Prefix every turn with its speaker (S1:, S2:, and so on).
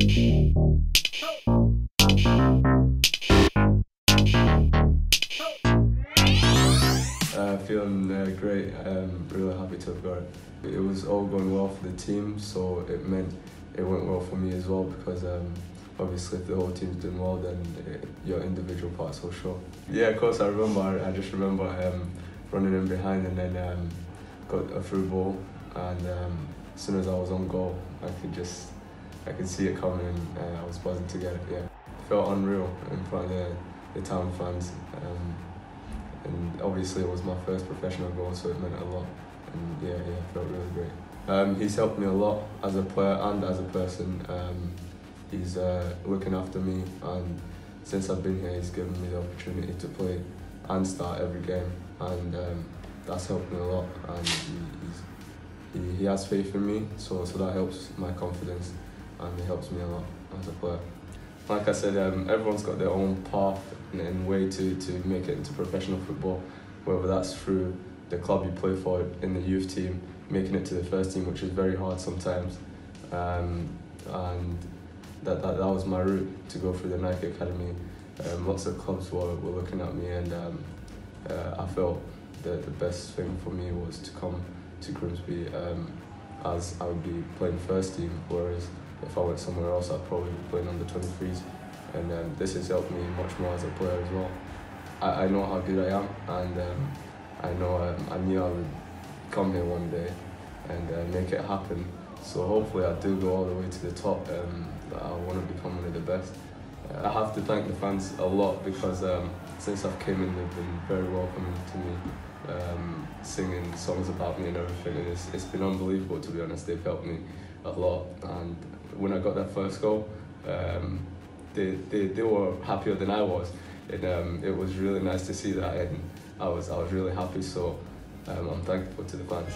S1: Uh, feeling uh, great. Um, really happy to have got it. It was all going well for the team, so it meant it went well for me as well because um, obviously if the whole team's doing well, then it, your individual parts will show. Yeah, of course I remember. I, just remember um, running in behind and then um, got a through ball, and um, as soon as I was on goal, I could just I could see it coming, and uh, I was buzzing to get it. Yeah, felt unreal in front of the, the town fans. Um, and obviously it was my first professional goal, so it meant a lot. And yeah, yeah, felt really great. Um, he's helped me a lot as a player and as a person. Um, he's uh, looking after me, and since I've been here, he's given me the opportunity to play and start every game, and um, that's helped me a lot. And he, he, he has faith in me, so so that helps my confidence, and it helps me a lot as a player like I said, um, everyone's got their own path and, and, way to, to make it into professional football, whether that's through the club you play for in the youth team, making it to the first team, which is very hard sometimes. Um, and that, that, that was my route to go through the Nike Academy. Um, lots of clubs were, were looking at me, and um, uh, I felt that the best thing for me was to come to Grimsby um, as I would be playing first team, whereas if I went somewhere else, I'd probably be playing under 23s. And um, this has helped me much more as a player as well. I, I know how good I am, and um, I know um, I knew I would come here one day and uh, make it happen. So hopefully I do go all the way to the top. Um, I want to become one of the best. Uh, I have to thank the fans a lot because um, since I've came in, they've been very welcoming to me, singing songs about me and everything. And it's, it's been unbelievable to be honest. They've helped me a lot, and when I got that first goal, um, they, they, they were happier than I was. And um, it was really nice to see that, and I was, I was really happy. So um, I'm thankful to the fans.